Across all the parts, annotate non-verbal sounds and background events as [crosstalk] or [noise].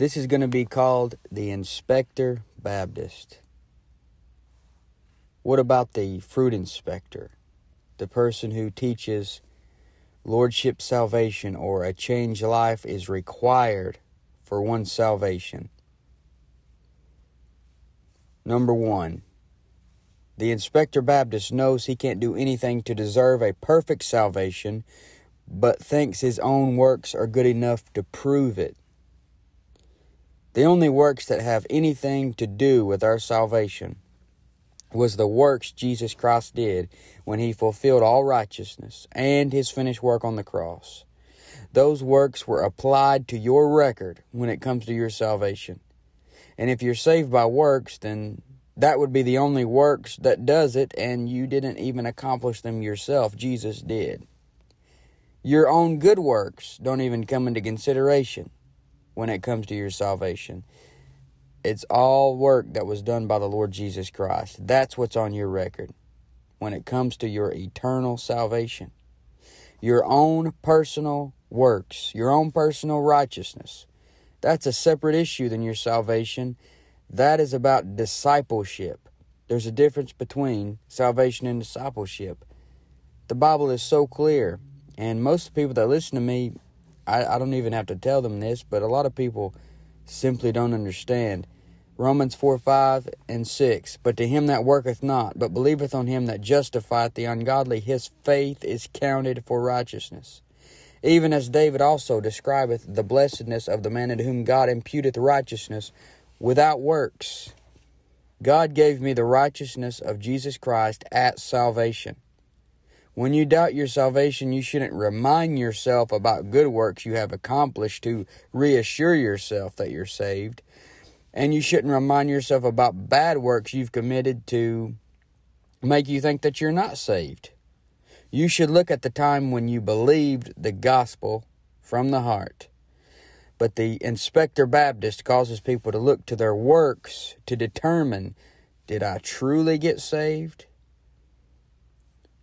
This is going to be called the Inspector Baptist. What about the fruit inspector? The person who teaches lordship salvation or a changed life is required for one's salvation. Number one, the inspector Baptist knows he can't do anything to deserve a perfect salvation, but thinks his own works are good enough to prove it. The only works that have anything to do with our salvation was the works Jesus Christ did when he fulfilled all righteousness and his finished work on the cross. Those works were applied to your record when it comes to your salvation. And if you're saved by works, then that would be the only works that does it, and you didn't even accomplish them yourself. Jesus did. Your own good works don't even come into consideration when it comes to your salvation. It's all work that was done by the Lord Jesus Christ. That's what's on your record when it comes to your eternal salvation. Your own personal works, your own personal righteousness. That's a separate issue than your salvation. That is about discipleship. There's a difference between salvation and discipleship. The Bible is so clear, and most of the people that listen to me, I, I don't even have to tell them this, but a lot of people simply don't understand. Romans 4 5 and 6. But to him that worketh not, but believeth on him that justifieth the ungodly, his faith is counted for righteousness. Even as David also describeth the blessedness of the man in whom God imputeth righteousness without works. God gave me the righteousness of Jesus Christ at salvation. When you doubt your salvation, you shouldn't remind yourself about good works you have accomplished to reassure yourself that you're saved. And you shouldn't remind yourself about bad works you've committed to make you think that you're not saved. You should look at the time when you believed the gospel from the heart. But the inspector Baptist causes people to look to their works to determine did I truly get saved?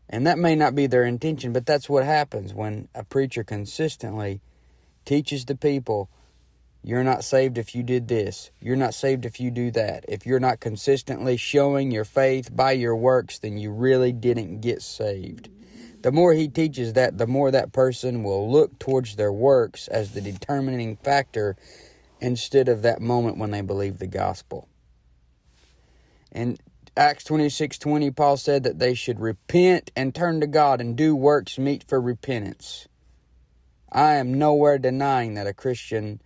And that may not be their intention, but that's what happens when a preacher consistently teaches the people you're not saved if you did this. You're not saved if you do that. If you're not consistently showing your faith by your works, then you really didn't get saved. The more he teaches that, the more that person will look towards their works as the determining factor instead of that moment when they believe the gospel. And Acts 26 20, Paul said that they should repent and turn to God and do works meet for repentance. I am nowhere denying that a Christian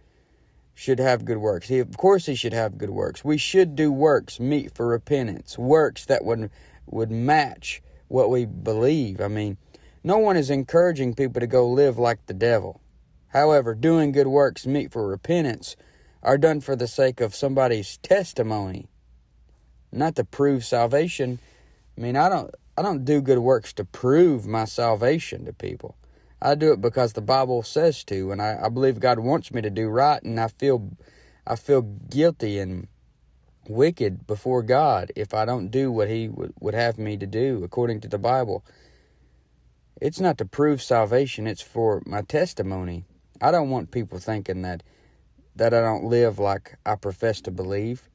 should have good works. He, of course, he should have good works. We should do works meet for repentance, works that would, would match what we believe. I mean, no one is encouraging people to go live like the devil. However, doing good works meet for repentance are done for the sake of somebody's testimony not to prove salvation. I mean, I don't I don't do good works to prove my salvation to people. I do it because the Bible says to, and I, I believe God wants me to do right, and I feel I feel guilty and wicked before God if I don't do what He would, would have me to do according to the Bible. It's not to prove salvation, it's for my testimony. I don't want people thinking that that I don't live like I profess to believe.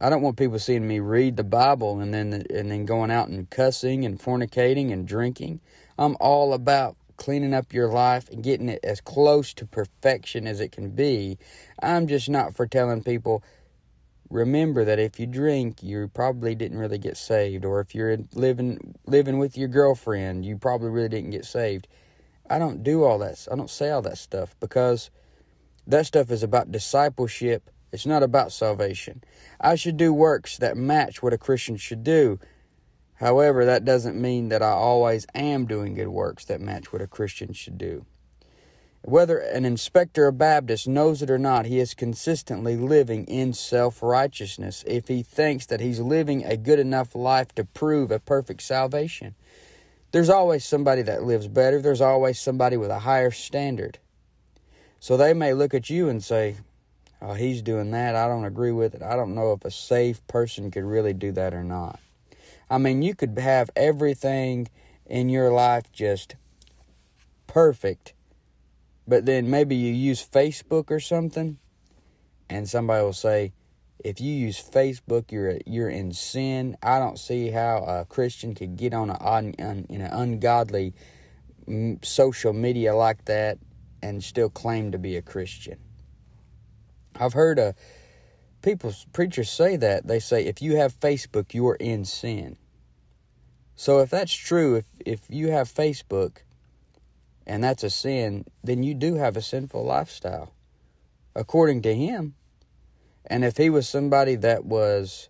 I don't want people seeing me read the Bible and then and then going out and cussing and fornicating and drinking. I'm all about cleaning up your life and getting it as close to perfection as it can be. I'm just not for telling people remember that if you drink, you probably didn't really get saved or if you're living living with your girlfriend, you probably really didn't get saved. I don't do all that. I don't say all that stuff because that stuff is about discipleship it's not about salvation. I should do works that match what a Christian should do. However, that doesn't mean that I always am doing good works that match what a Christian should do. Whether an inspector or Baptist knows it or not, he is consistently living in self righteousness if he thinks that he's living a good enough life to prove a perfect salvation. There's always somebody that lives better, there's always somebody with a higher standard. So they may look at you and say, oh, he's doing that. I don't agree with it. I don't know if a safe person could really do that or not. I mean, you could have everything in your life just perfect, but then maybe you use Facebook or something and somebody will say, if you use Facebook, you're you're in sin. I don't see how a Christian could get on a in an ungodly social media like that and still claim to be a Christian. I've heard a people preachers say that they say if you have Facebook, you are in sin. So if that's true, if if you have Facebook and that's a sin, then you do have a sinful lifestyle according to him. And if he was somebody that was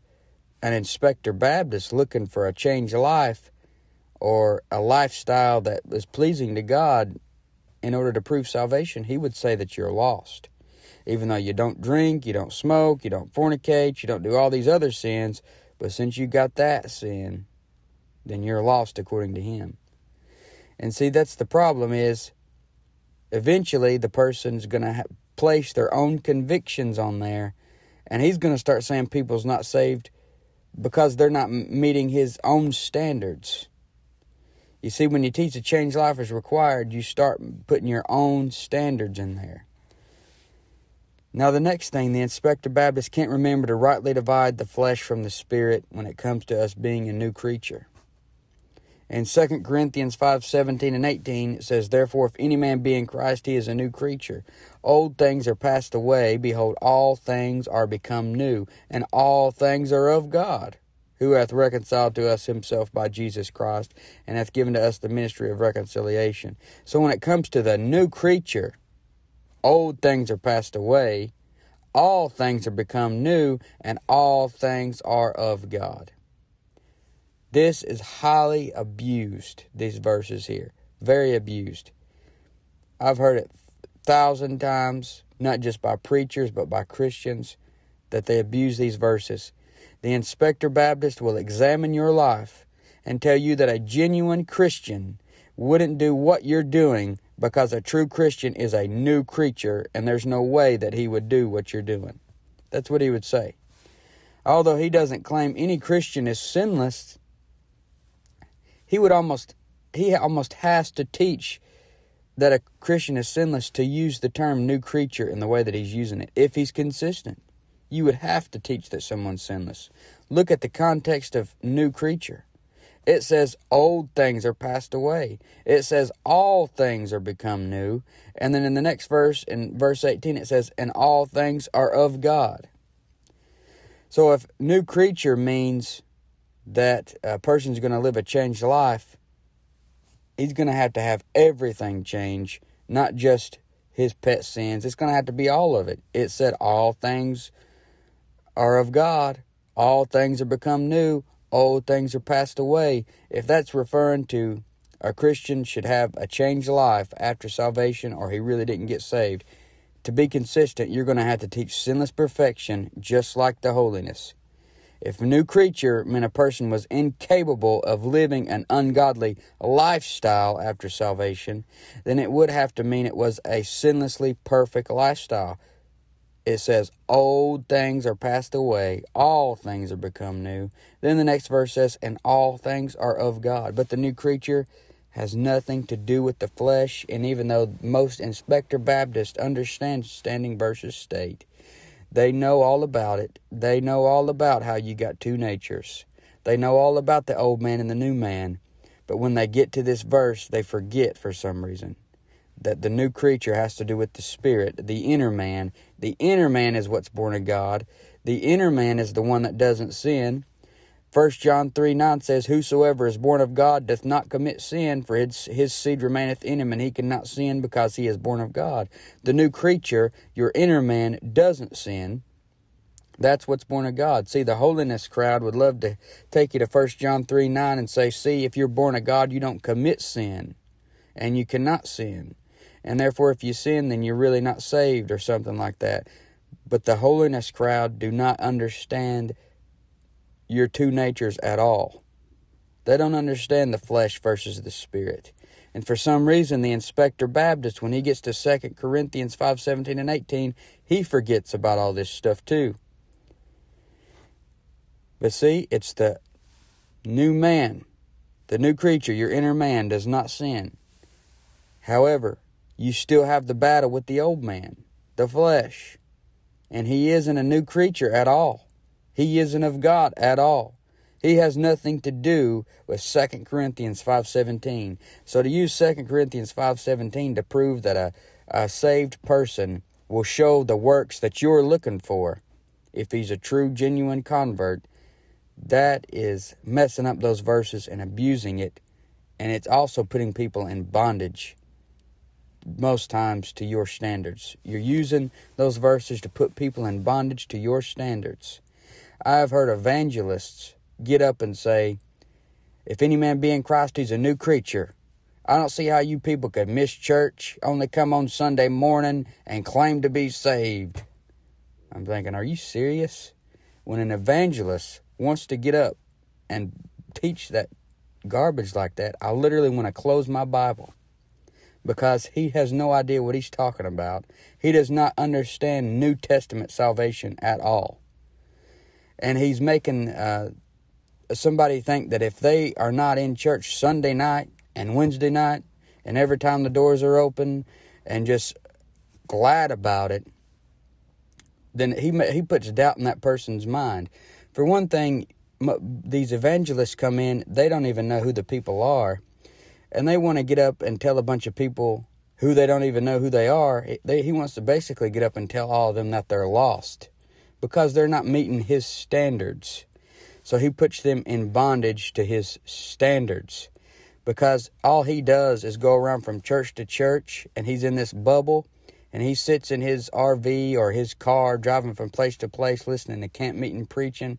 an inspector Baptist looking for a changed life or a lifestyle that was pleasing to God in order to prove salvation, he would say that you're lost. Even though you don't drink, you don't smoke, you don't fornicate, you don't do all these other sins, but since you got that sin, then you're lost according to him. And see, that's the problem is eventually the person's going to place their own convictions on there and he's going to start saying people's not saved because they're not meeting his own standards. You see, when you teach a changed life is required, you start putting your own standards in there. Now, the next thing, the inspector Baptist can't remember to rightly divide the flesh from the spirit when it comes to us being a new creature. In 2 Corinthians 5 17 and 18, it says, Therefore, if any man be in Christ, he is a new creature. Old things are passed away. Behold, all things are become new, and all things are of God, who hath reconciled to us himself by Jesus Christ, and hath given to us the ministry of reconciliation. So, when it comes to the new creature, old things are passed away, all things are become new, and all things are of God. This is highly abused, these verses here. Very abused. I've heard it thousand times, not just by preachers, but by Christians, that they abuse these verses. The inspector Baptist will examine your life and tell you that a genuine Christian wouldn't do what you're doing because a true Christian is a new creature and there's no way that he would do what you're doing. That's what he would say. Although he doesn't claim any Christian is sinless, he would almost he almost has to teach that a Christian is sinless to use the term new creature in the way that he's using it if he's consistent. You would have to teach that someone's sinless. Look at the context of new creature. It says old things are passed away. It says all things are become new. And then in the next verse, in verse 18, it says, and all things are of God. So if new creature means that a person's going to live a changed life, he's going to have to have everything change, not just his pet sins. It's going to have to be all of it. It said, All things are of God, all things are become new, old things are passed away. If that's referring to a Christian should have a changed life after salvation or he really didn't get saved, to be consistent, you're going to have to teach sinless perfection just like the holiness. If new creature meant a person was incapable of living an ungodly lifestyle after salvation, then it would have to mean it was a sinlessly perfect lifestyle. It says, Old things are passed away, all things are become new. Then the next verse says, And all things are of God. But the new creature has nothing to do with the flesh, and even though most Inspector Baptist understand standing versus state, they know all about it. They know all about how you got two natures. They know all about the old man and the new man. But when they get to this verse, they forget for some reason that the new creature has to do with the spirit, the inner man. The inner man is what's born of God. The inner man is the one that doesn't sin. 1 John 3 9 says, Whosoever is born of God doth not commit sin, for his, his seed remaineth in him, and he cannot sin because he is born of God. The new creature, your inner man, doesn't sin. That's what's born of God. See, the holiness crowd would love to take you to 1 John 3 9 and say, See, if you're born of God, you don't commit sin, and you cannot sin. And therefore, if you sin, then you're really not saved, or something like that. But the holiness crowd do not understand your two natures at all. They don't understand the flesh versus the spirit. And for some reason, the inspector Baptist, when he gets to 2 Corinthians 5 17 and 18, he forgets about all this stuff too. But see, it's the new man, the new creature, your inner man does not sin. However, you still have the battle with the old man, the flesh. and he isn't a new creature at all. He isn't of God at all. He has nothing to do with 2 Corinthians 5:17. So to use 2 Corinthians 5:17 to prove that a, a saved person will show the works that you're looking for if he's a true genuine convert, that is messing up those verses and abusing it and it's also putting people in bondage most times to your standards. You're using those verses to put people in bondage to your standards. I've heard evangelists get up and say, If any man be in Christ, he's a new creature. I don't see how you people could miss church, only come on Sunday morning, and claim to be saved. I'm thinking, Are you serious? When an evangelist wants to get up and teach that garbage like that, I literally want to close my Bible because he has no idea what he's talking about. He does not understand New Testament salvation at all. And he's making uh, somebody think that if they are not in church Sunday night and Wednesday night and every time the doors are open and just glad about it, then he he puts doubt in that person's mind. For one thing, these evangelists come in, they don't even know who the people are, and they want to get up and tell a bunch of people who they don't even know who they are. They, he wants to basically get up and tell all of them that they're lost because they're not meeting his standards. So he puts them in bondage to his standards because all he does is go around from church to church and he's in this bubble and he sits in his RV or his car driving from place to place listening to camp meeting preaching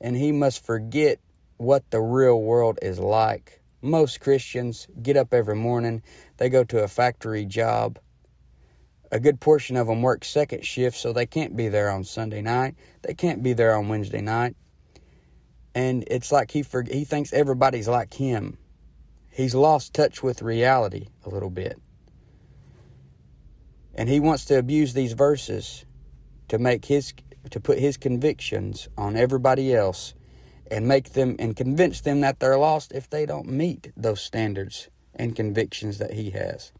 and he must forget what the real world is like. Most Christians get up every morning, they go to a factory job. A good portion of them work second shift, so they can't be there on Sunday night. They can't be there on Wednesday night. And it's like he for, he thinks everybody's like him. He's lost touch with reality a little bit. And he wants to abuse these verses to make his to put his convictions on everybody else and make them and convince them that they're lost if they don't meet those standards and convictions that he has.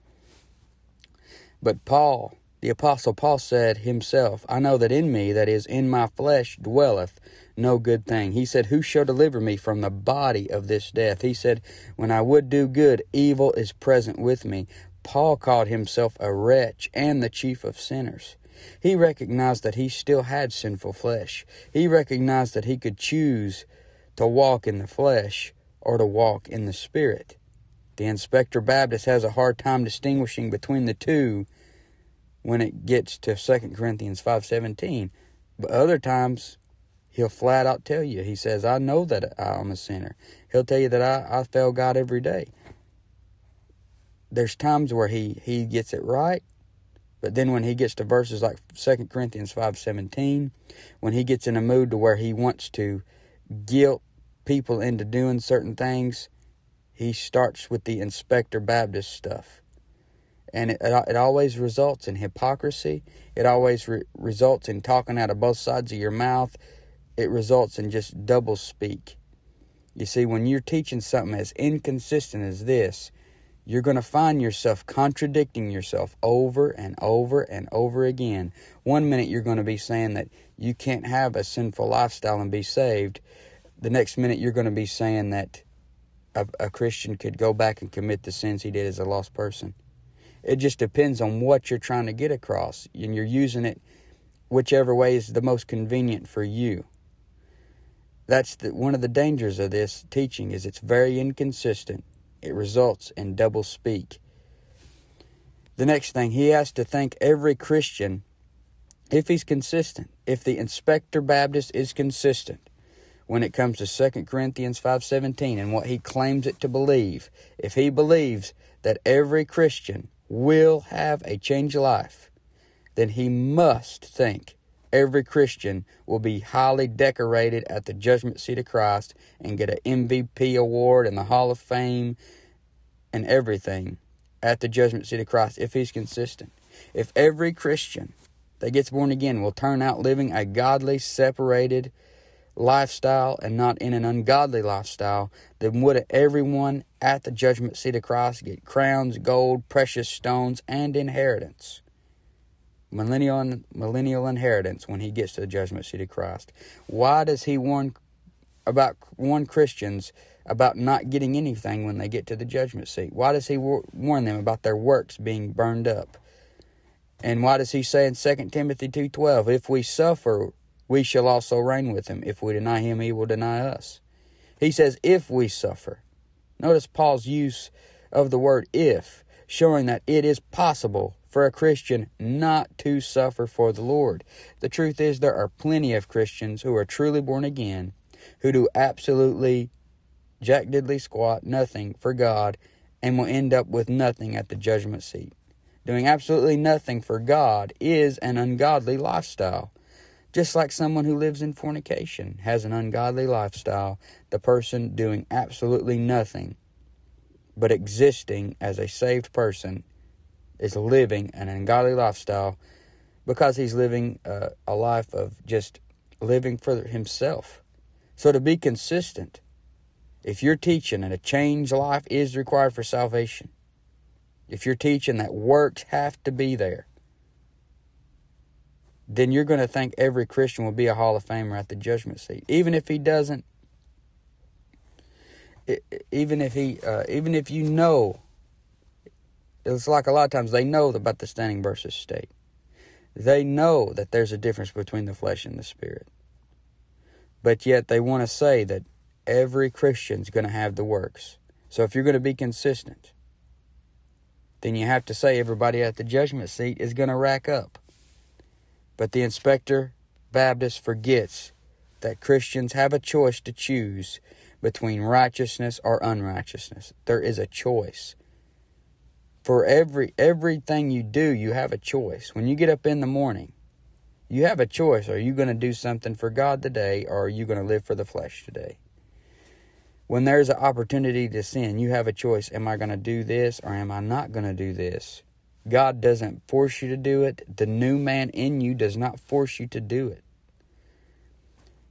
But Paul, the Apostle Paul said himself, I know that in me, that is, in my flesh, dwelleth no good thing. He said, Who shall deliver me from the body of this death? He said, When I would do good, evil is present with me. Paul called himself a wretch and the chief of sinners. He recognized that he still had sinful flesh. He recognized that he could choose to walk in the flesh or to walk in the spirit. The inspector Baptist has a hard time distinguishing between the two when it gets to 2 Corinthians 5:17. But other times he'll flat out tell you. He says, "I know that I'm a sinner." He'll tell you that I, I fail God every day. There's times where he he gets it right but then when he gets to verses like 2 Corinthians 5:17, when he gets in a mood to where he wants to guilt people into doing certain things, he starts with the inspector Baptist stuff. And it, it, always results in hypocrisy. It always re- results in talking out of both sides of your mouth. It results in just double speak. You see, when you're teaching something as inconsistent as this, you're going to find yourself contradicting yourself over and over and over again. One minute you're going to be saying that you can't have a sinful lifestyle and be saved. The next minute you're going to be saying that a, a Christian could go back and commit the sins he did as a lost person. It just depends on what you're trying to get across, and you're using it whichever way is the most convenient for you. That's the, one of the dangers of this teaching is it's very inconsistent it results in double speak. The next thing, he has to thank every Christian if he's consistent, if the inspector Baptist is consistent when it comes to 2 Corinthians 5:17 and what he claims it to believe, if he believes that every Christian will have a change of life, then he must think every Christian will be highly decorated at the judgment seat of Christ and get an MVP award in the Hall of Fame and everything at the judgment seat of Christ if he's consistent. If every Christian that gets born again will turn out living a godly, separated lifestyle and not in an ungodly lifestyle, then would everyone at the judgment seat of Christ get crowns, gold, precious stones, and inheritance? Millennial millennial inheritance when he gets to the judgment seat of Christ. Why does he warn about warn Christians about not getting anything when they get to the judgment seat? Why does he warn them about their works being burned up? And why does he say in 2 Timothy 2:12, if we suffer, we shall also reign with him. If we deny him, he will deny us. He says if we suffer. Notice Paul's use of the word if, showing that it is possible for a Christian not to suffer for the Lord. The truth is, there are plenty of Christians who are truly born again who do absolutely jack diddly squat nothing for God and will end up with nothing at the judgment seat. Doing absolutely nothing for God is an ungodly lifestyle. Just like someone who lives in fornication has an ungodly lifestyle, the person doing absolutely nothing but existing as a saved person is living an ungodly lifestyle because he's living uh, a life of just living for himself. So to be consistent, if you're teaching that a changed life is required for salvation, if you're teaching that works have to be there, then you're going to think every Christian will be a Hall of Famer at the judgment seat. Even if he doesn't, even if he, uh, even if you know, it's like a lot of times they know about the standing versus state. They know that there's a difference between the flesh and the spirit. But yet they want to say that every Christian's going to have the works. So if you're going to be consistent, then you have to say everybody at the judgment seat is going to rack up. But the inspector Baptist forgets that Christians have a choice to choose between righteousness or unrighteousness. There is a choice. For every everything you do, you have a choice. When you get up in the morning, you have a choice. Are you going to do something for God today or are you going to live for the flesh today? When there's an opportunity to sin, you have a choice. Am I going to do this or am I not going to do this? God doesn't force you to do it. The new man in you does not force you to do it.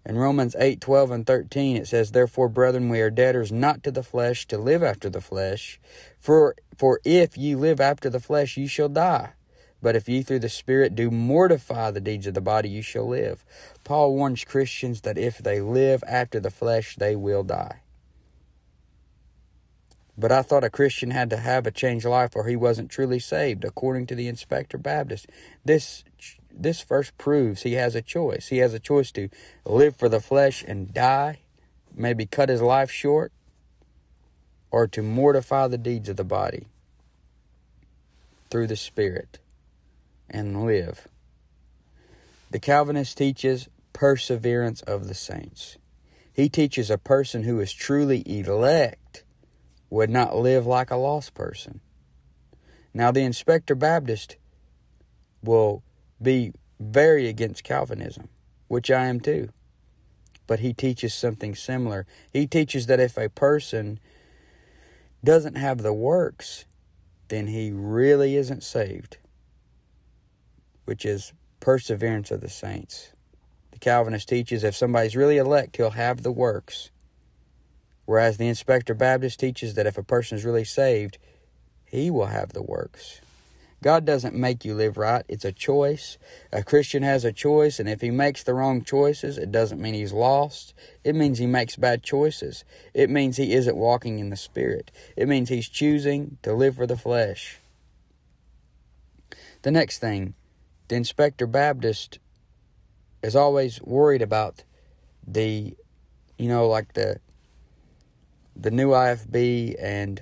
In Romans 8, 12, and 13, it says, Therefore, brethren, we are debtors not to the flesh to live after the flesh. For, for if ye live after the flesh, ye shall die. But if ye through the Spirit do mortify the deeds of the body, ye shall live. Paul warns Christians that if they live after the flesh, they will die. But I thought a Christian had to have a changed life or he wasn't truly saved, according to the Inspector Baptist. This this verse proves he has a choice. He has a choice to live for the flesh and die, maybe cut his life short, or to mortify the deeds of the body through the Spirit and live. The Calvinist teaches perseverance of the saints. He teaches a person who is truly elect would not live like a lost person. Now, the Inspector Baptist will be very against Calvinism, which I am too. But he teaches something similar. He teaches that if a person doesn't have the works, then he really isn't saved, which is perseverance of the saints. The Calvinist teaches if somebody's really elect, he'll have the works. Whereas the Inspector Baptist teaches that if a person is really saved, he will have the works. God doesn't make you live right. It's a choice. A Christian has a choice, and if he makes the wrong choices, it doesn't mean he's lost. It means he makes bad choices. It means he isn't walking in the Spirit. It means he's choosing to live for the flesh. The next thing, the Inspector Baptist is always worried about the, you know, like the the new IFB and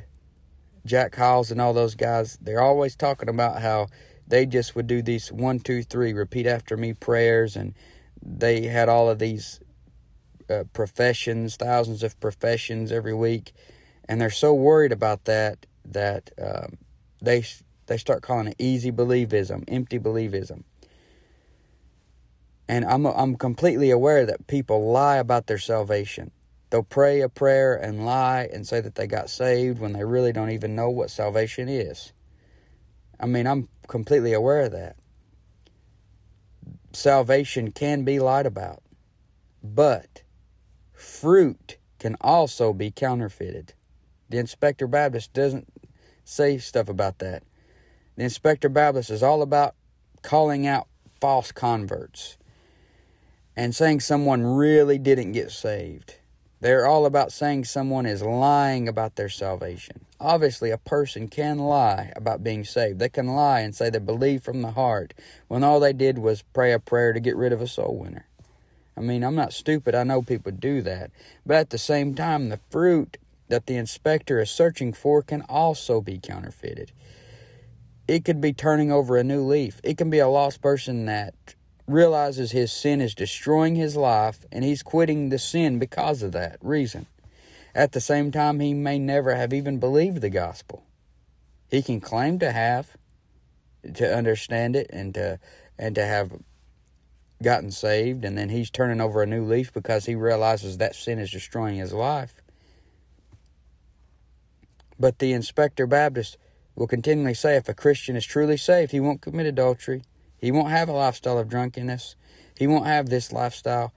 Jack Hyles and all those guys, they're always talking about how they just would do these one, two, three, repeat after me prayers, and they had all of these uh, professions, thousands of professions every week, and they're so worried about that that um, they they start calling it easy believism, empty believism. And I'm I'm completely aware that people lie about their salvation. They'll pray a prayer and lie and say that they got saved when they really don't even know what salvation is. I mean, I'm completely aware of that. Salvation can be lied about, but fruit can also be counterfeited. The Inspector Baptist doesn't say stuff about that. The Inspector Baptist is all about calling out false converts and saying someone really didn't get saved. They're all about saying someone is lying about their salvation. Obviously, a person can lie about being saved. They can lie and say they believe from the heart when all they did was pray a prayer to get rid of a soul winner. I mean, I'm not stupid. I know people do that. But at the same time, the fruit that the inspector is searching for can also be counterfeited. It could be turning over a new leaf. It can be a lost person that realizes his sin is destroying his life and he's quitting the sin because of that reason. At the same time, he may never have even believed the gospel. He can claim to have, to understand it, and to and to have gotten saved, and then he's turning over a new leaf because he realizes that sin is destroying his life. But the inspector Baptist will continually say if a Christian is truly saved, he won't commit adultery, he won't have a lifestyle of drunkenness. He won't have this lifestyle.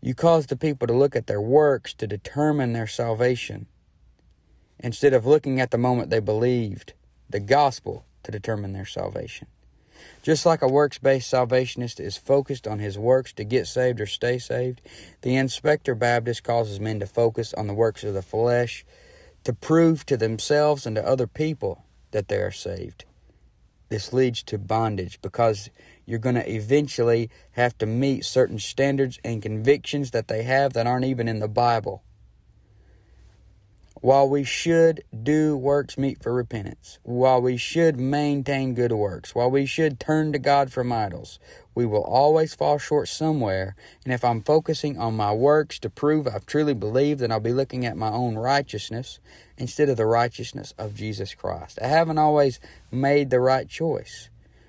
You cause the people to look at their works to determine their salvation instead of looking at the moment they believed the gospel to determine their salvation. Just like a works based salvationist is focused on his works to get saved or stay saved, the inspector Baptist causes men to focus on the works of the flesh to prove to themselves and to other people that they are saved this leads to bondage because you're going to eventually have to meet certain standards and convictions that they have that aren't even in the Bible. While we should do works meet for repentance, while we should maintain good works, while we should turn to God from idols, we will always fall short somewhere. And if I'm focusing on my works to prove I've truly believed, then I'll be looking at my own righteousness instead of the righteousness of Jesus Christ. I haven't always made the right choice,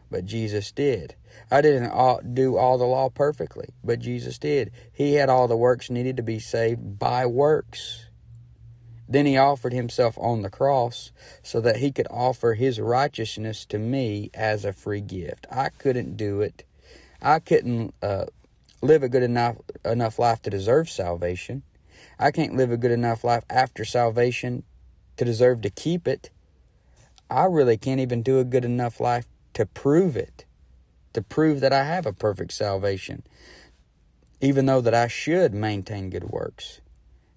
but Jesus did. I didn't do all the law perfectly, but Jesus did. He had all the works needed to be saved by works. Then he offered himself on the cross so that he could offer his righteousness to me as a free gift. I couldn't do it. I couldn't uh, live a good enough enough life to deserve salvation. I can't live a good enough life after salvation to deserve to keep it. I really can't even do a good enough life to prove it, to prove that I have a perfect salvation, even though that I should maintain good works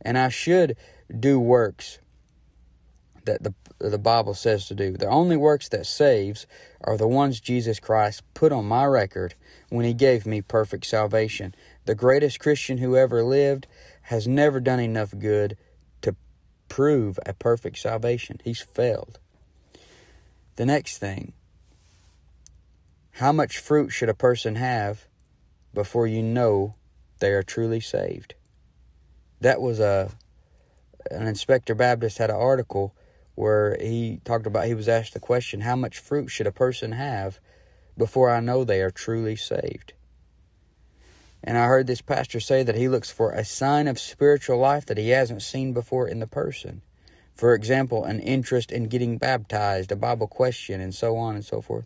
and I should do works that the the Bible says to do. The only works that saves are the ones Jesus Christ put on my record when he gave me perfect salvation. The greatest Christian who ever lived has never done enough good to prove a perfect salvation. He's failed. The next thing, how much fruit should a person have before you know they are truly saved? That was a an inspector Baptist had an article where he talked about he was asked the question, How much fruit should a person have before I know they are truly saved? And I heard this pastor say that he looks for a sign of spiritual life that he hasn't seen before in the person. For example, an interest in getting baptized, a Bible question, and so on and so forth,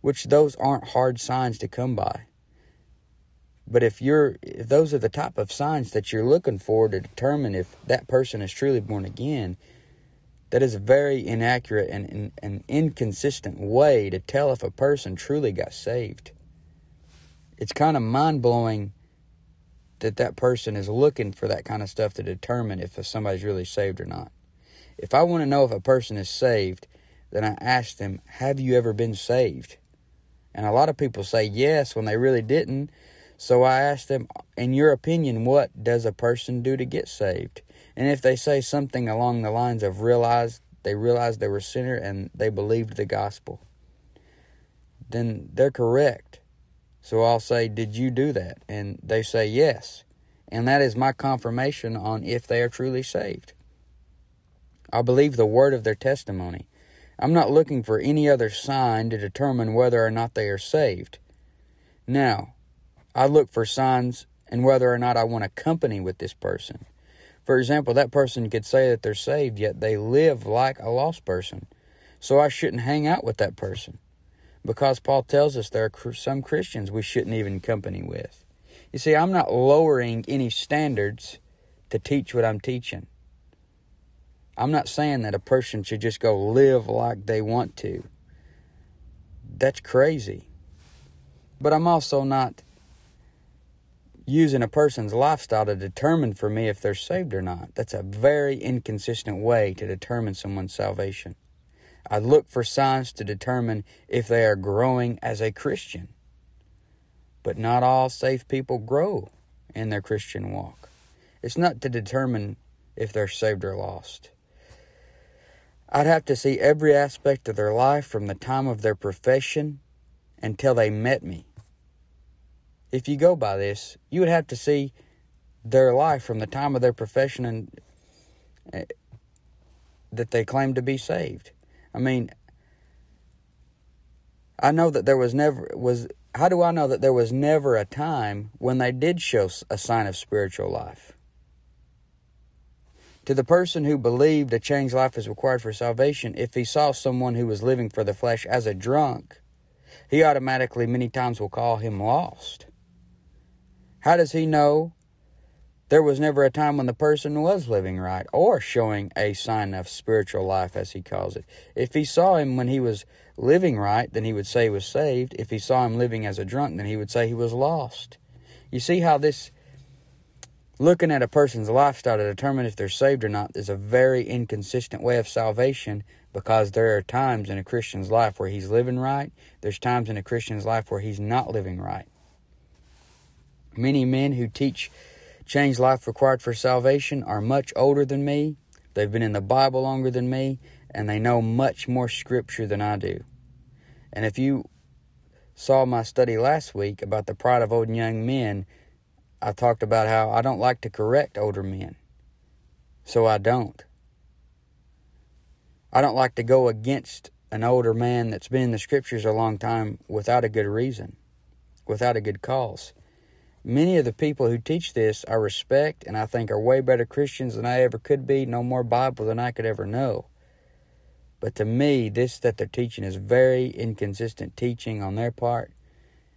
which those aren't hard signs to come by. But if you're if those are the type of signs that you're looking for to determine if that person is truly born again, that is a very inaccurate and, an inconsistent way to tell if a person truly got saved. It's kind of mind blowing that that person is looking for that kind of stuff to determine if somebody's really saved or not. If I want to know if a person is saved, then I ask them, Have you ever been saved? And a lot of people say yes when they really didn't. So I asked them, in your opinion, what does a person do to get saved? And if they say something along the lines of realize they realized they were sinner and they believed the gospel, then they're correct. So I'll say, Did you do that? And they say yes. And that is my confirmation on if they are truly saved. I believe the word of their testimony. I'm not looking for any other sign to determine whether or not they are saved. Now, I look for signs and whether or not I want to company with this person. For example, that person could say that they're saved, yet they live like a lost person. So I shouldn't hang out with that person. Because Paul tells us there are some Christians we shouldn't even company with. You see, I'm not lowering any standards to teach what I'm teaching. I'm not saying that a person should just go live like they want to. that's crazy. But I'm also not using a person's lifestyle to determine for me if they're saved or not. That's a very inconsistent way to determine someone's salvation. I look for signs to determine if they are growing as a Christian. But not all saved people grow in their Christian walk. It's not to determine if they're saved or lost. I'd have to see every aspect of their life from the time of their profession until they met me. If you go by this, you would have to see their life from the time of their profession and uh, that they claim to be saved. I mean, I know that there was never was how do I know that there was never a time when they did show a sign of spiritual life? To the person who believed a changed life is required for salvation, if he saw someone who was living for the flesh as a drunk, he automatically many times will call him lost. How does he know there was never a time when the person was living right or showing a sign of spiritual life, as he calls it? If he saw him when he was living right, then he would say he was saved. If he saw him living as a drunk, then he would say he was lost. You see how this looking at a person's lifestyle to determine if they're saved or not is a very inconsistent way of salvation because there are times in a Christian's life where he's living right, there's times in a Christian's life where he's not living right. Many men who teach change life required for salvation are much older than me. They've been in the Bible longer than me, and they know much more scripture than I do. And if you saw my study last week about the pride of old and young men, I talked about how I don't like to correct older men. So I don't. I don't like to go against an older man that's been in the scriptures a long time without a good reason, without a good cause. Many of the people who teach this I respect and I think are way better Christians than I ever could be, no more Bible than I could ever know. But to me, this that they're teaching is very inconsistent teaching on their part.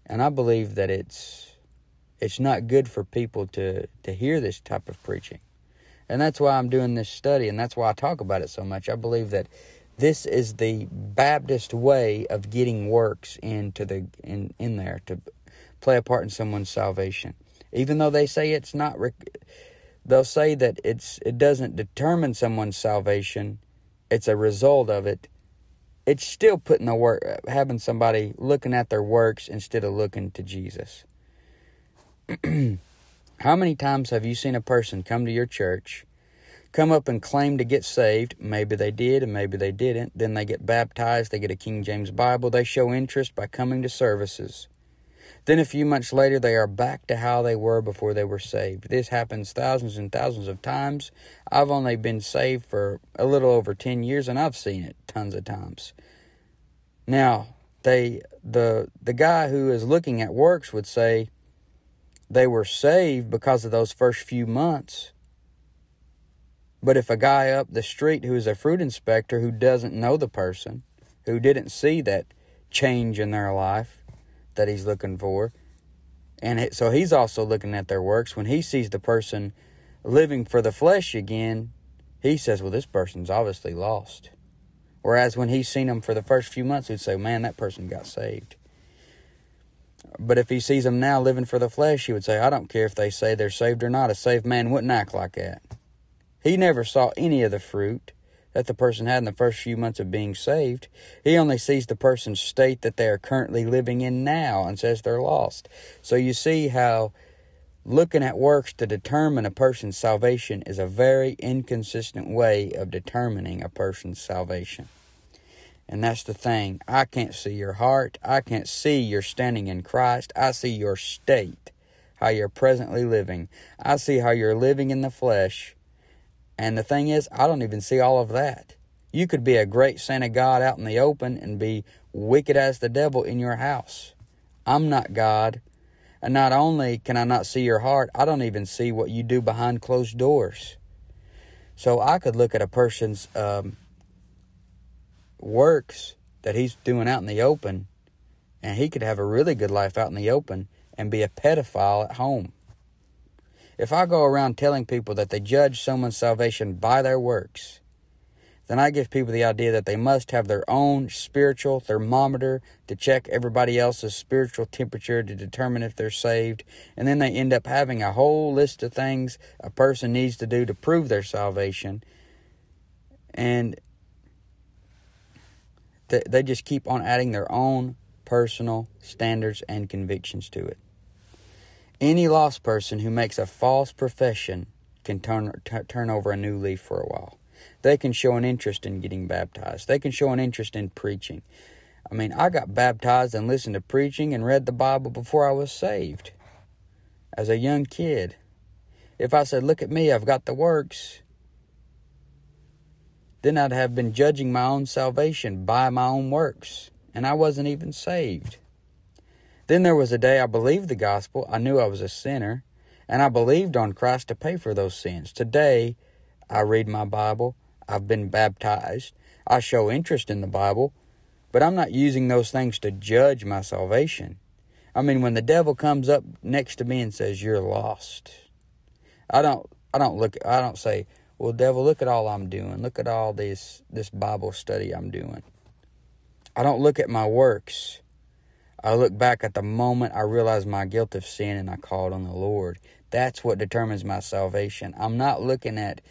And I believe that it's it's not good for people to, to hear this type of preaching. And that's why I'm doing this study and that's why I talk about it so much. I believe that this is the Baptist way of getting works into the in, in there to play a part in someone's salvation. Even though they say it's not, they'll say that it's it doesn't determine someone's salvation. It's a result of it. It's still putting the work, having somebody looking at their works instead of looking to Jesus. [clears throat] How many times have you seen a person come to your church, come up and claim to get saved? Maybe they did and maybe they didn't. Then they get baptized, they get a King James Bible, they show interest by coming to services. Then a few months later, they are back to how they were before they were saved. This happens thousands and thousands of times. I've only been saved for a little over 10 years and I've seen it tons of times. Now, they the the guy who is looking at works would say they were saved because of those first few months. But if a guy up the street who is a fruit inspector who doesn't know the person, who didn't see that change in their life, that he's looking for. And it, so he's also looking at their works. When he sees the person living for the flesh again, he says, Well, this person's obviously lost. Whereas when he's seen them for the first few months, he'd say, Man, that person got saved. But if he sees them now living for the flesh, he would say, I don't care if they say they're saved or not. A saved man wouldn't act like that. He never saw any of the fruit that the person had in the first few months of being saved. He only sees the person's state that they are currently living in now and says they're lost. So you see how looking at works to determine a person's salvation is a very inconsistent way of determining a person's salvation. And that's the thing. I can't see your heart. I can't see your standing in Christ. I see your state, how you're presently living. I see how you're living in the flesh and the thing is, I don't even see all of that. You could be a great saint of God out in the open and be wicked as the devil in your house. I'm not God. And not only can I not see your heart, I don't even see what you do behind closed doors. So I could look at a person's um, works that he's doing out in the open, and he could have a really good life out in the open and be a pedophile at home. If I go around telling people that they judge someone's salvation by their works, then I give people the idea that they must have their own spiritual thermometer to check everybody else's spiritual temperature to determine if they're saved. And then they end up having a whole list of things a person needs to do to prove their salvation. And they just keep on adding their own personal standards and convictions to it. Any lost person who makes a false profession can turn, t- turn over a new leaf for a while. They can show an interest in getting baptized. They can show an interest in preaching. I mean, I got baptized and listened to preaching and read the Bible before I was saved as a young kid. If I said, Look at me, I've got the works, then I'd have been judging my own salvation by my own works, and I wasn't even saved. Then there was a day I believed the gospel, I knew I was a sinner, and I believed on Christ to pay for those sins. Today, I read my Bible, I've been baptized. I show interest in the Bible, but I'm not using those things to judge my salvation. I mean, when the devil comes up next to me and says, You're lost, I don't I don't look I don't say, Well, devil, look at all I'm doing. Look at all this this Bible study I'm doing. I don't look at my works. I look back at the moment I realize my guilt of sin and I called on the Lord. That's what determines my salvation. I'm not looking at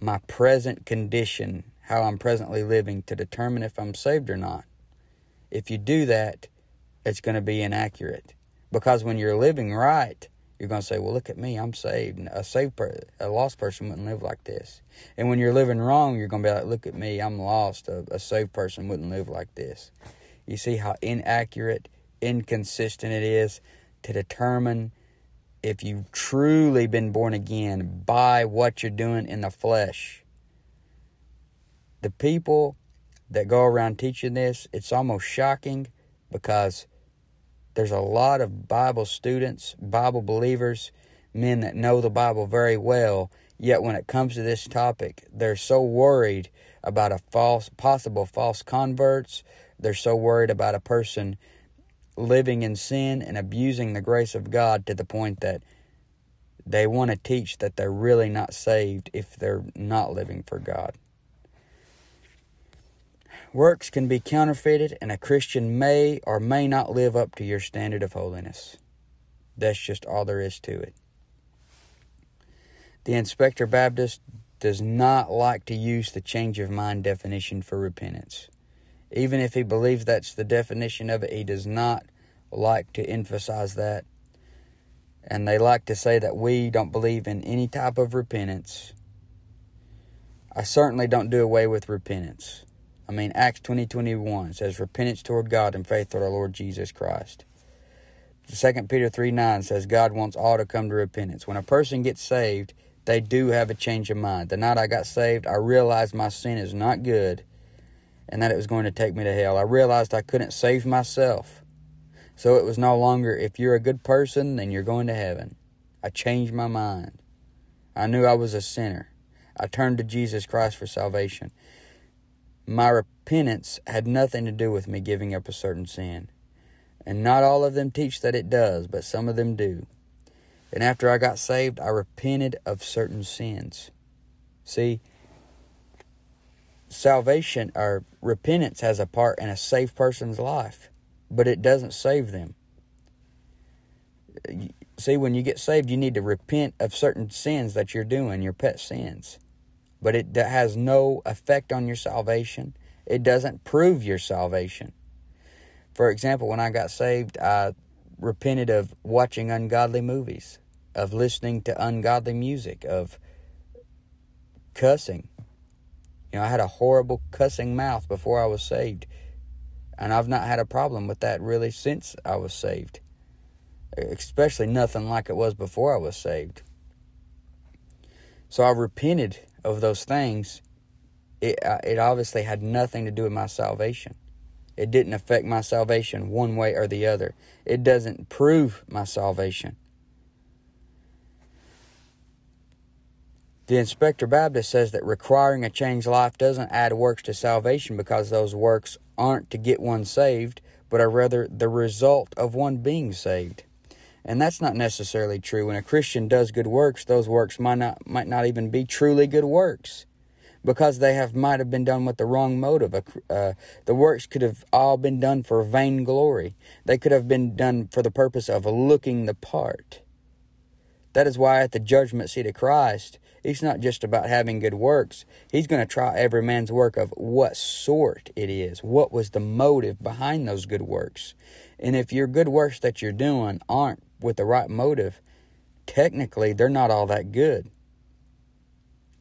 my present condition, how I'm presently living, to determine if I'm saved or not. If you do that, it's going to be inaccurate. Because when you're living right, you're going to say, "Well, look at me, I'm saved." A saved, per- a lost person wouldn't live like this. And when you're living wrong, you're going to be like, "Look at me, I'm lost." A, a saved person wouldn't live like this. You see how inaccurate, inconsistent it is to determine if you've truly been born again by what you're doing in the flesh. The people that go around teaching this, it's almost shocking because there's a lot of Bible students, Bible believers, men that know the Bible very well, yet when it comes to this topic, they're so worried about a false possible false converts. They're so worried about a person living in sin and abusing the grace of God to the point that they want to teach that they're really not saved if they're not living for God. Works can be counterfeited, and a Christian may or may not live up to your standard of holiness. That's just all there is to it. The Inspector Baptist does not like to use the change of mind definition for repentance. Even if he believes that's the definition of it, he does not like to emphasize that. And they like to say that we don't believe in any type of repentance. I certainly don't do away with repentance. I mean, Acts 20 21 says, Repentance toward God and faith toward our Lord Jesus Christ. 2 Peter 3 9 says, God wants all to come to repentance. When a person gets saved, they do have a change of mind. The night I got saved, I realized my sin is not good and that it was going to take me to hell. I realized I couldn't save myself. So it was no longer, if you're a good person, then you're going to heaven. I changed my mind. I knew I was a sinner. I turned to Jesus Christ for salvation. My repentance had nothing to do with me giving up a certain sin. And not all of them teach that it does, but some of them do. And after I got saved, I repented of certain sins. See, salvation or repentance has a part in a saved person's life, but it doesn't save them. Uh, see, when you get saved, you need to repent of certain sins that you're doing, your pet sins. But it has no effect on your salvation. It doesn't prove your salvation. For example, when I got saved, I repented of watching ungodly movies, of listening to ungodly music, of cussing, you know, I had a horrible cussing mouth before I was saved. And I've not had a problem with that really since I was saved. Especially nothing like it was before I was saved. So I repented of those things. It, it obviously had nothing to do with my salvation. It didn't affect my salvation one way or the other. It doesn't prove my salvation. The Inspector Baptist says that requiring a changed life doesn't add works to salvation because those works aren't to get one saved, but are rather the result of one being saved. And that's not necessarily true. When a Christian does good works, those works might not might not even be truly good works. because they have might have been done with the wrong motive. Uh, the works could have all been done for vainglory. They could have been done for the purpose of looking the part. That is why at the judgment seat of Christ, it's not just about having good works. He's going to try every man's work of what sort it is. What was the motive behind those good works? And if your good works that you're doing aren't with the right motive, technically they're not all that good.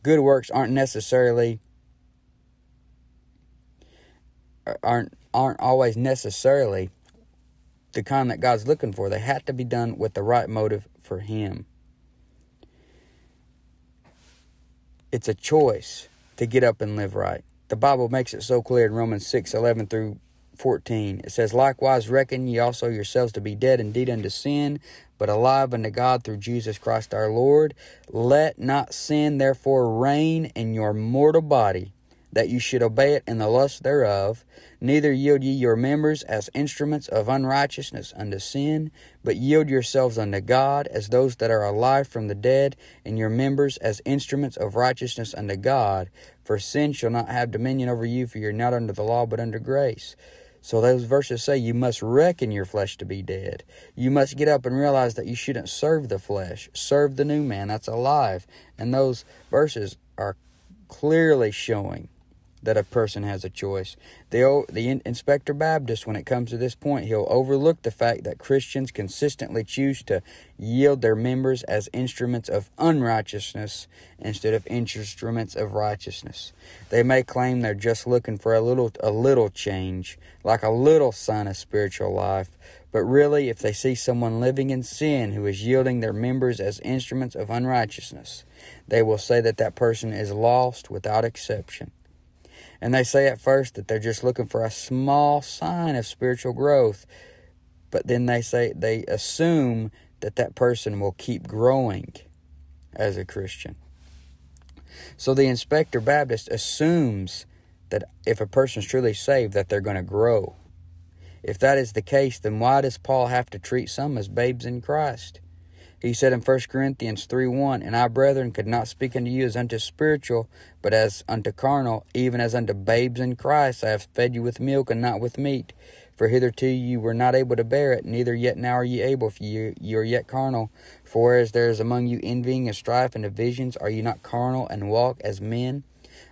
Good works aren't necessarily aren't aren't always necessarily the kind that God's looking for. They have to be done with the right motive for him. It's a choice to get up and live right. The Bible makes it so clear in Romans 6 11 through 14. It says, Likewise, reckon ye also yourselves to be dead indeed unto sin, but alive unto God through Jesus Christ our Lord. Let not sin therefore reign in your mortal body that you should obey it in the lust thereof. Neither yield ye your members as instruments of unrighteousness unto sin, but yield yourselves unto God as those that are alive from the dead, and your members as instruments of righteousness unto God. For sin shall not have dominion over you, for you are not under the law, but under grace. So those verses say you must reckon your flesh to be dead. You must get up and realize that you shouldn't serve the flesh. Serve the new man that's alive. And those verses are clearly showing that a person has a choice. The, the inspector Baptist, when it comes to this point, he'll overlook the fact that Christians consistently choose to yield their members as instruments of unrighteousness instead of instruments of righteousness. They may claim they're just looking for a little a little change, like a little sign of spiritual life, but really if they see someone living in sin who is yielding their members as instruments of unrighteousness, they will say that that person is lost without exception. And they say at first that they're just looking for a small sign of spiritual growth, but then they say they assume that that person will keep growing as a Christian. So the inspector Baptist assumes that if a person's truly saved that they're going to grow. If that is the case, then why does Paul have to treat some as babes in Christ? He said in 1 Corinthians 3 1, And I, brethren, could not speak unto you as unto spiritual, but as unto carnal, even as unto babes in Christ. I have fed you with milk and not with meat. For hitherto you were not able to bear it, neither yet now are ye able, for you, you are yet carnal. For whereas there is among you envying and strife and divisions, are you not carnal and walk as men?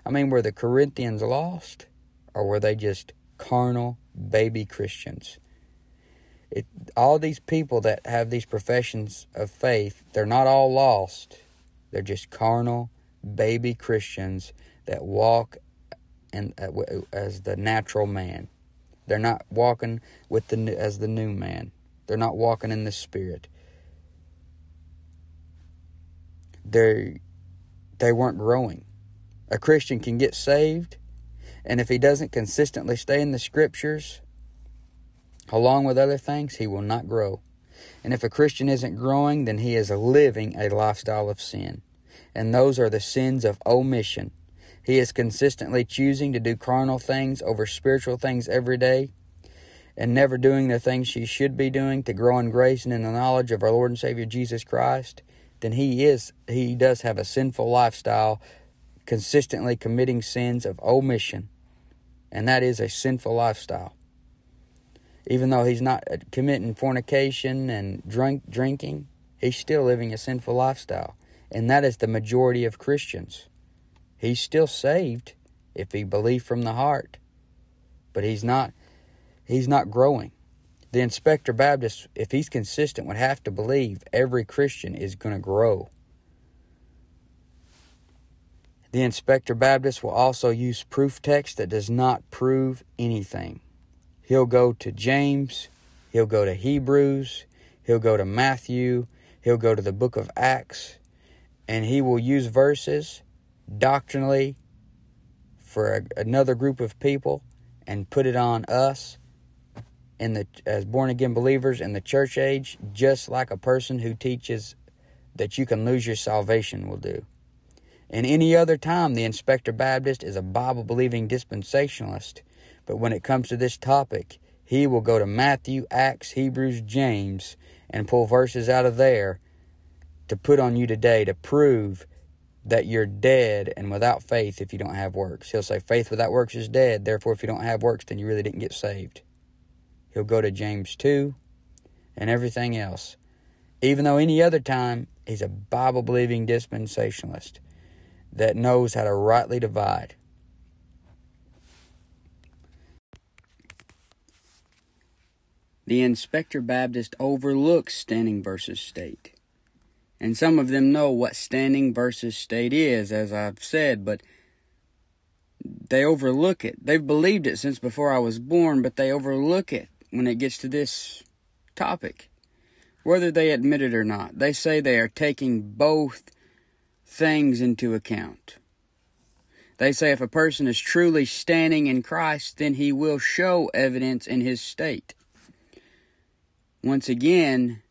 I mean, were the Corinthians lost? Or were they just carnal, baby Christians? It, all these people that have these professions of faith, they're not all lost. They're just carnal, baby Christians that walk and uh, as the natural man. They're not walking with the as the new man. They're not walking in the spirit. They they weren't growing. A Christian can get saved, and if he doesn't consistently stay in the scriptures, Along with other things, he will not grow. And if a Christian isn't growing, then he is living a lifestyle of sin. And those are the sins of omission. He is consistently choosing to do carnal things over spiritual things every day and never doing the things he should be doing to grow in grace and in the knowledge of our Lord and Savior Jesus Christ, then he is he does have a sinful lifestyle, consistently committing sins of omission. And that is a sinful lifestyle even though he's not uh, committing fornication and drink drinking, he's still living a sinful lifestyle. And that is the majority of Christians. He's still saved if he believes from the heart. But he's not he's not growing. The inspector Baptist, if he's consistent, would have to believe every Christian is going to grow. The inspector Baptist will also use proof text that does not prove anything. He'll go to James, he'll go to Hebrews, he'll go to Matthew, he'll go to the book of Acts, and he will use verses doctrinally for a, another group of people and put it on us in the as born again believers in the church age just like a person who teaches that you can lose your salvation will do. In any other time the inspector Baptist is a Bible believing dispensationalist but when it comes to this topic, he will go to Matthew, Acts, Hebrews, James, and pull verses out of there to put on you today to prove that you're dead and without faith if you don't have works. He'll say, faith without works is dead. Therefore, if you don't have works, then you really didn't get saved. He'll go to James 2 and everything else. Even though any other time, he's a Bible believing dispensationalist that knows how to rightly divide. The Inspector Baptist overlooks standing versus state. And some of them know what standing versus state is, as I've said, but they overlook it. They've believed it since before I was born, but they overlook it when it gets to this topic. Whether they admit it or not, they say they are taking both things into account. They say if a person is truly standing in Christ, then he will show evidence in his state. Once again,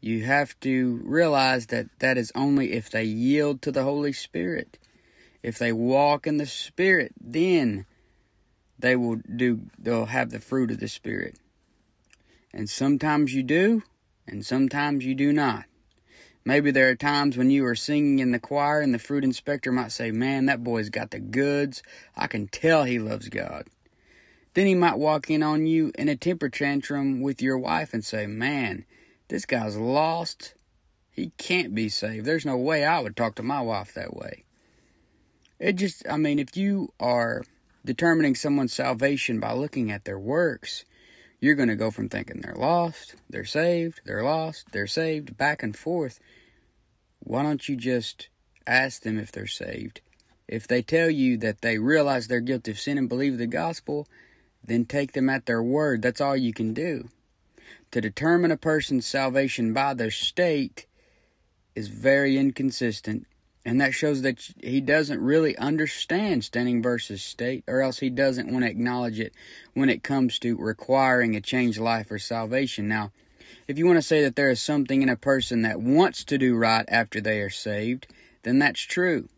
you have to realize that that is only if they yield to the Holy Spirit. If they walk in the Spirit, then they will do they'll have the fruit of the Spirit. And sometimes you do, and sometimes you do not. Maybe there are times when you are singing in the choir and the fruit inspector might say, Man, that boy's got the goods. I can tell he loves God. Then he might walk in on you in a temper tantrum with your wife and say, Man, this guy's lost. He can't be saved. There's no way I would talk to my wife that way. It just, I mean, if you are determining someone's salvation by looking at their works, you're going to go from thinking they're lost, they're saved, they're lost, they're saved, back and forth. Why don't you just ask them if they're saved? If they tell you that they realize they're guilty of sin and believe the gospel, then take them at their word. That's all you can do. To determine a person's salvation by their state is very inconsistent, and that shows that he doesn't really understand standing versus state, or else he doesn't want to acknowledge it when it comes to requiring a changed life or salvation. Now, if you want to say that there is something in a person that wants to do right after they are saved, then that's true.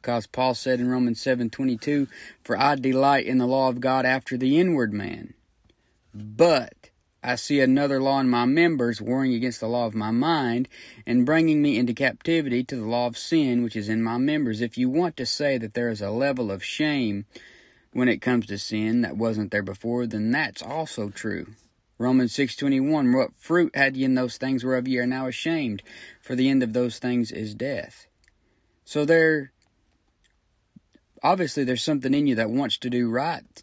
Because Paul said in Romans 7:22, "For I delight in the law of God after the inward man." But I see another law in my members, warring against the law of my mind, and bringing me into captivity to the law of sin which is in my members. If you want to say that there is a level of shame when it comes to sin that wasn't there before, then that's also true. Romans 6:21 What fruit had ye in those things whereof ye are now ashamed for the end of those things is death. So there obviously there's something in you that wants to do right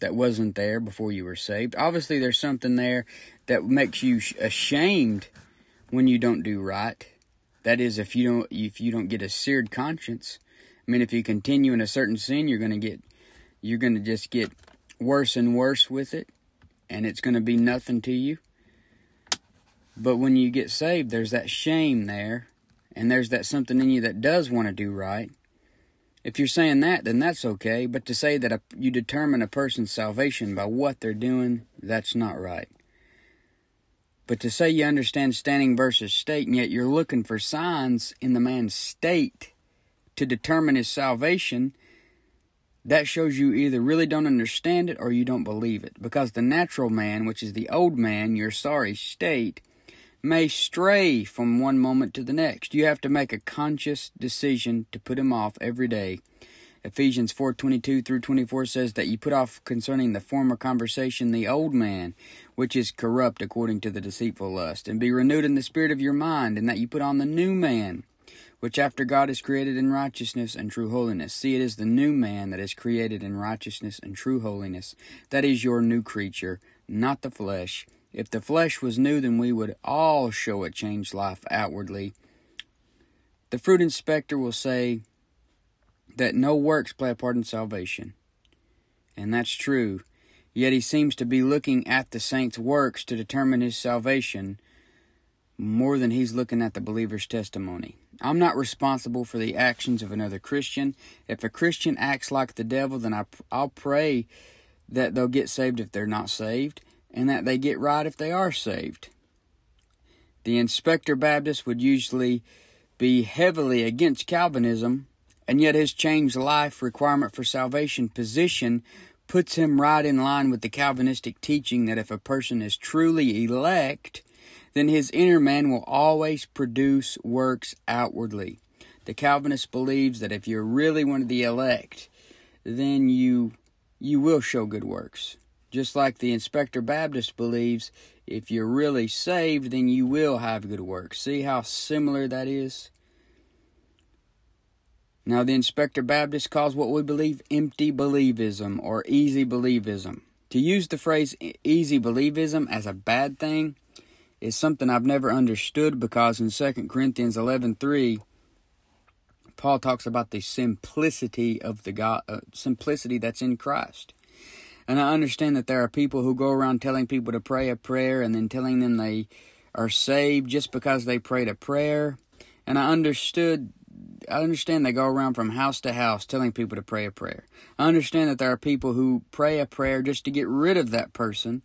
that wasn't there before you were saved. Obviously, there's something there that makes you ashamed when you don't do right. That is, if you don't if you don't get a seared conscience. I mean, if you continue in a certain sin, you're gonna get you're gonna just get worse and worse with it, and it's gonna be nothing to you. But when you get saved, there's that shame there, and there's that something in you that does want to do right. If you're saying that, then that's okay. But to say that a, you determine a person's salvation by what they're doing, that's not right. But to say you understand standing versus state, and yet you're looking for signs in the man's state to determine his salvation, that shows you either really don't understand it or you don't believe it. Because the natural man, which is the old man, your sorry state, may stray from one moment to the next. You have to make a conscious decision to put him off every day. Ephesians 4:22 through 24 says that you put off concerning the former conversation the old man, which is corrupt according to the deceitful lust, and be renewed in the spirit of your mind, and that you put on the new man, which after God is created in righteousness and true holiness. See, it is the new man that is created in righteousness and true holiness. That is your new creature, not the flesh if the flesh was new, then we would all show a changed life outwardly. The fruit inspector will say that no works play a part in salvation. And that's true. Yet he seems to be looking at the saint's works to determine his salvation more than he's looking at the believer's testimony. I'm not responsible for the actions of another Christian. If a Christian acts like the devil, then I, I'll pray that they'll get saved if they're not saved and that they get right if they are saved. The Inspector Baptist would usually be heavily against Calvinism, and yet his changed life requirement for salvation position puts him right in line with the Calvinistic teaching that if a person is truly elect, then his inner man will always produce works outwardly. The Calvinist believes that if you're really one of the elect, then you you will show good works. Just like the Inspector Baptist believes, if you're really saved, then you will have good works. See how similar that is? Now, the Inspector Baptist calls what we believe empty believism or easy believism. To use the phrase easy believism as a bad thing is something I've never understood because in 2 Corinthians 11:3 Paul talks about the simplicity of the God, uh, simplicity that's in Christ. And I understand that there are people who go around telling people to pray a prayer and then telling them they are saved just because they prayed a prayer. And I understood I understand they go around from house to house telling people to pray a prayer. I understand that there are people who pray a prayer just to get rid of that person.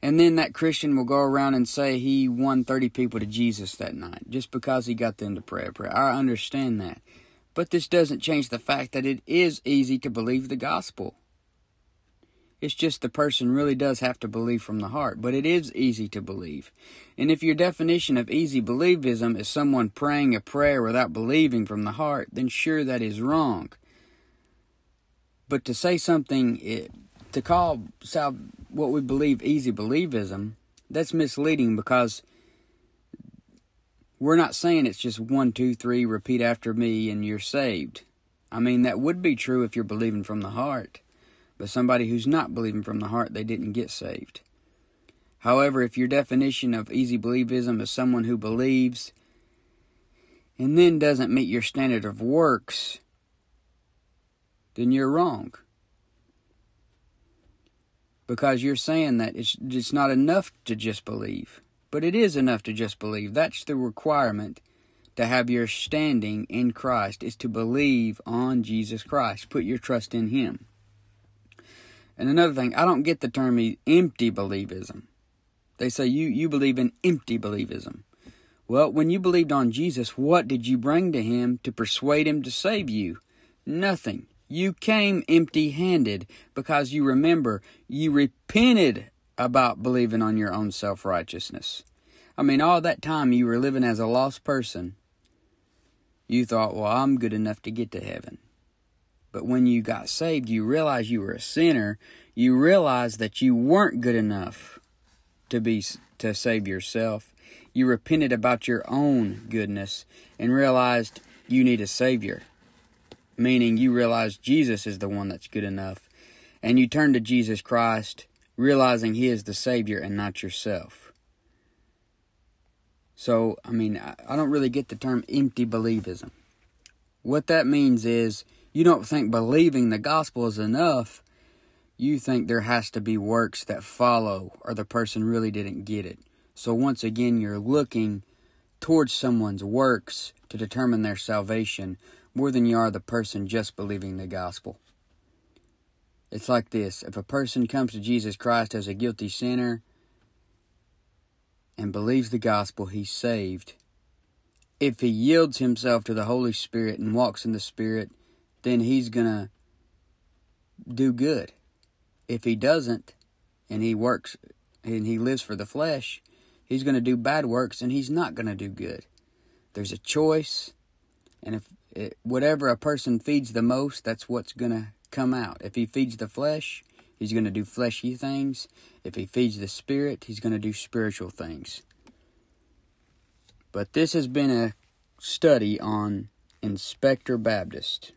And then that Christian will go around and say he won 30 people to Jesus that night just because he got them to pray a prayer. I understand that. But this doesn't change the fact that it is easy to believe the gospel. It's just the person really does have to believe from the heart, but it is easy to believe. And if your definition of easy believism is someone praying a prayer without believing from the heart, then sure that is wrong. But to say something, eh, to call what we believe easy believism, that's misleading because we're not saying it's just one, two, three, repeat after me, and you're saved. I mean, that would be true if you're believing from the heart. But somebody who's not believing from the heart, they didn't get saved. However, if your definition of easy believism is someone who believes and then doesn't meet your standard of works, then you're wrong. Because you're saying that it's, it's not enough to just believe. But it is enough to just believe. That's the requirement to have your standing in Christ, is to believe on Jesus Christ. Put your trust in Him. And another thing, I don't get the term empty believism. They say you, you believe in empty believism. Well, when you believed on Jesus, what did you bring to him to persuade him to save you? Nothing. You came empty handed because you remember you repented about believing on your own self righteousness. I mean, all that time you were living as a lost person. You thought, well, I'm good enough to get to heaven. But when you got saved, you realized you were a sinner. You realized that you weren't good enough to be to save yourself. You repented about your own goodness and realized you need a savior. Meaning you realized Jesus is the one that's good enough. And you turned to Jesus Christ, realizing he is the savior and not yourself. So, I mean, I don't really get the term empty believism. What that means is you don't think believing the gospel is enough. You think there has to be works that follow, or the person really didn't get it. So once again, you're looking towards someone's works to determine their salvation more than you are the person just believing the gospel. It's like this if a person comes to Jesus Christ as a guilty sinner and believes the gospel, he's saved. If he yields himself to the Holy Spirit and walks in the Spirit, then he's going to do good. If he doesn't, and he works and he lives for the flesh, he's going to do bad works and he's not going to do good. There's a choice, and if it, whatever a person feeds the most, that's what's going to come out. If he feeds the flesh, he's going to do fleshy things. If he feeds the spirit, he's going to do spiritual things. But this has been a study on Inspector Baptist.